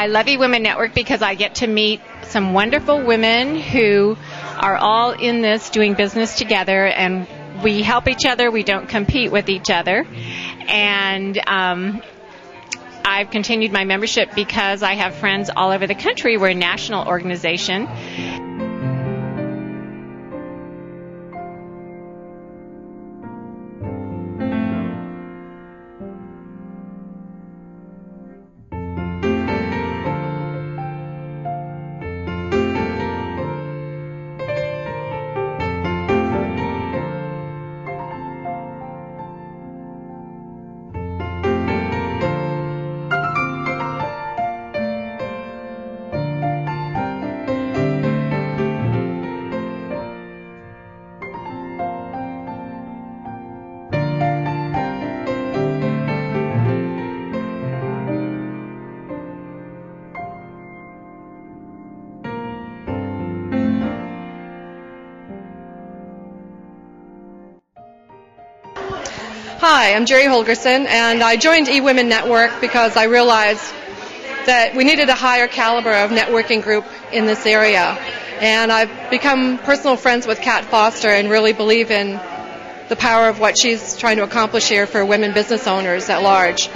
I love eWomen Network because I get to meet some wonderful women who are all in this doing business together and we help each other, we don't compete with each other. And um, I've continued my membership because I have friends all over the country. We're a national organization. Hi, I'm Jerry Holgerson, and I joined eWomen Network because I realized that we needed a higher caliber of networking group in this area. And I've become personal friends with Cat Foster and really believe in the power of what she's trying to accomplish here for women business owners at large.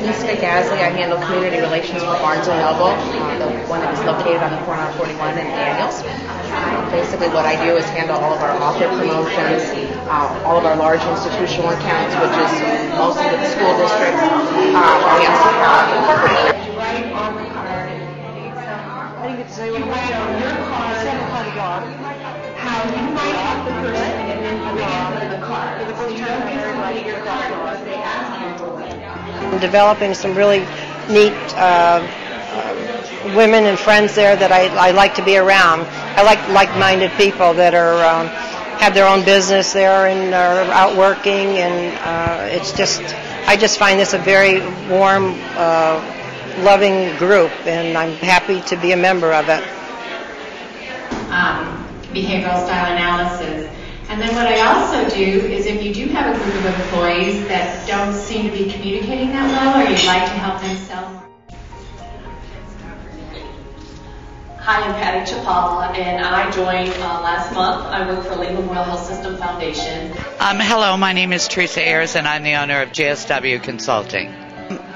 Jessica Gasley. I handle community relations for Barnes & Noble, uh, the one that is located on the corner of 41 and Daniels. Uh, basically what I do is handle all of our author promotions, uh, all of our large institutional accounts, which is mostly the school districts, uh, and corporate I it's you write on your card, how you write off the person and then you on the card. So you don't get your because they ask you it. developing some really neat uh, uh, women and friends there that I, I like to be around. I like like-minded people that are um, have their own business there and are out working, and uh, it's just I just find this a very warm, uh, loving group, and I'm happy to be a member of it. um, behavioral style analysis. And then what I also do is if you do have a group of employees that don't seem to be communicating that well or you'd like to help them sell more. Hi, I'm Patty Chapala, and I joined uh, last month. I work for Lee Memorial Health System Foundation. Um, hello, my name is Teresa Ayers, and I'm the owner of JSW Consulting.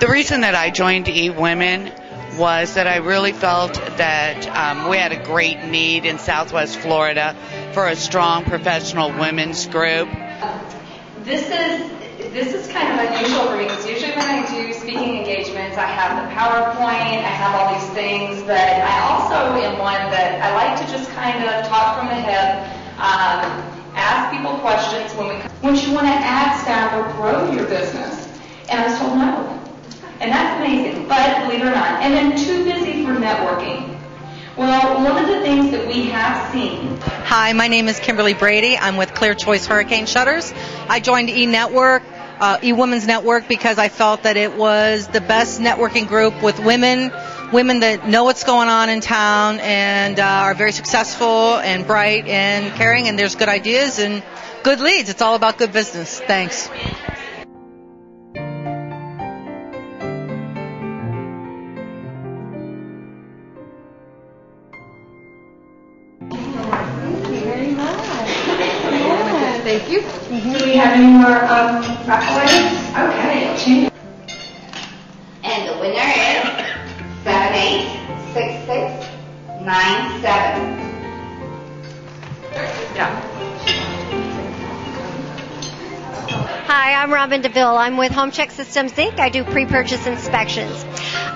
The reason that I joined eWomen was that I really felt that um, we had a great need in Southwest Florida for a strong professional women's group. This is this is kind of unusual for me because usually when I do speaking engagements, I have the PowerPoint, I have all these things, but I also am one that I like to just kind of talk from the hip, um, ask people questions when we. Wouldn't you want to add staff or grow your business? And I was told no. And that's amazing, but believe it or not. And then too busy for networking. Well, one of the things that we have seen Hi, my name is Kimberly Brady. I'm with Clear Choice Hurricane Shutters. I joined eNetwork, uh, eWomen's Network, because I felt that it was the best networking group with women, women that know what's going on in town and uh, are very successful and bright and caring, and there's good ideas and good leads. It's all about good business. Thanks. Thank you. Do we have any more um, raffle items? Okay, change. And the winner is seven eight six six nine seven. Hi, I'm Robin DeVille. I'm with Home Check Systems Inc. I do pre-purchase inspections.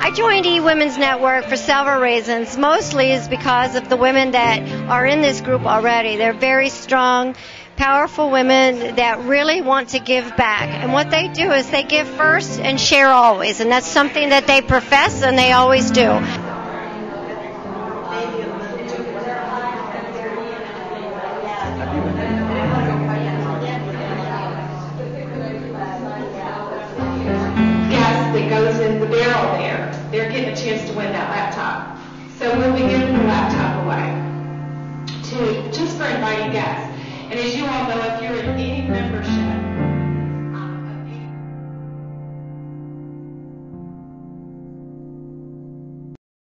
I joined eWomen's Network for several reasons. Mostly is because of the women that are in this group already. They're very strong, powerful women that really want to give back. And what they do is they give first and share always. And that's something that they profess and they always do. chance to win that laptop. So we'll be giving the laptop away to just for inviting guests. And as you all know, if you're in any membership,